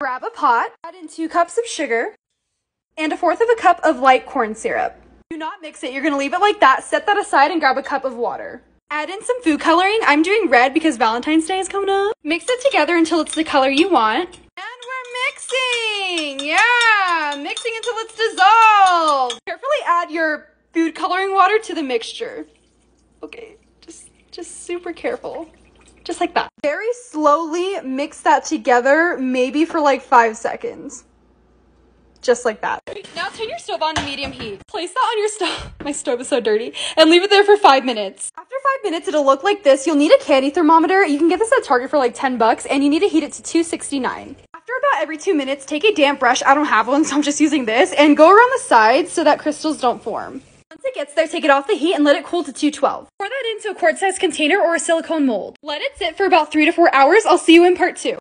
Grab a pot, add in two cups of sugar, and a fourth of a cup of light corn syrup. Do not mix it, you're gonna leave it like that, set that aside and grab a cup of water. Add in some food coloring. I'm doing red because Valentine's Day is coming up. Mix it together until it's the color you want. And we're mixing! Yeah! Mixing until it's dissolved. Carefully add your food coloring water to the mixture. Okay, just, just super careful. Just like that. Very slowly mix that together, maybe for like five seconds. Just like that. Now turn your stove on to medium heat. Place that on your stove. My stove is so dirty. And leave it there for five minutes. After five minutes, it'll look like this. You'll need a candy thermometer. You can get this at Target for like 10 bucks and you need to heat it to 269. After about every two minutes, take a damp brush. I don't have one, so I'm just using this and go around the sides so that crystals don't form. Once it gets there, take it off the heat and let it cool to 212. Pour that into a quart-sized container or a silicone mold. Let it sit for about three to four hours. I'll see you in part two.